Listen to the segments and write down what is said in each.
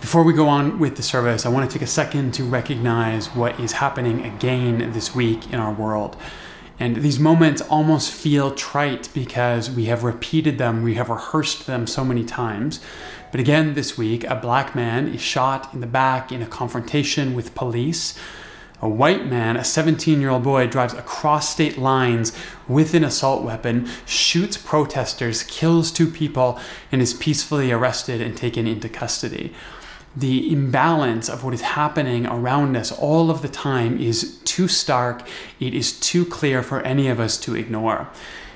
Before we go on with the service, I want to take a second to recognize what is happening again this week in our world. And these moments almost feel trite because we have repeated them, we have rehearsed them so many times. But again, this week, a black man is shot in the back in a confrontation with police. A white man, a 17 year old boy, drives across state lines with an assault weapon, shoots protesters, kills two people, and is peacefully arrested and taken into custody the imbalance of what is happening around us all of the time is too stark, it is too clear for any of us to ignore.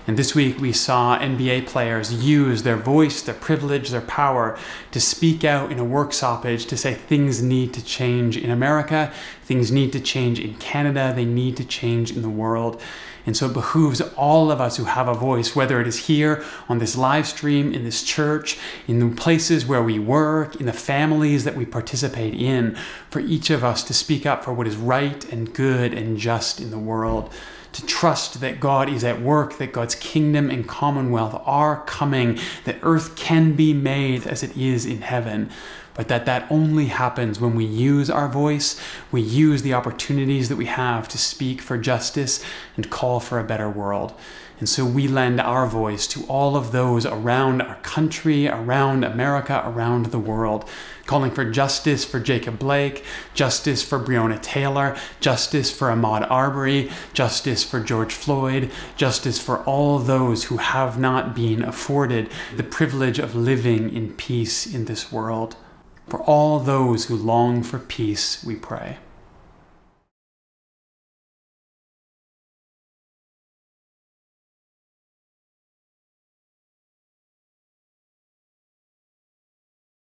And this week we saw NBA players use their voice, their privilege, their power to speak out in a work stoppage to say things need to change in America, things need to change in Canada, they need to change in the world. And so it behooves all of us who have a voice, whether it is here on this live stream, in this church, in the places where we work, in the families that we participate in, for each of us to speak up for what is right and good and just in the world to trust that God is at work, that God's kingdom and commonwealth are coming, that earth can be made as it is in heaven, but that that only happens when we use our voice, we use the opportunities that we have to speak for justice and call for a better world. And so we lend our voice to all of those around our country, around America, around the world, calling for justice for Jacob Blake, justice for Breonna Taylor, justice for Ahmaud Arbery, justice for George Floyd, justice for all those who have not been afforded the privilege of living in peace in this world. For all those who long for peace, we pray.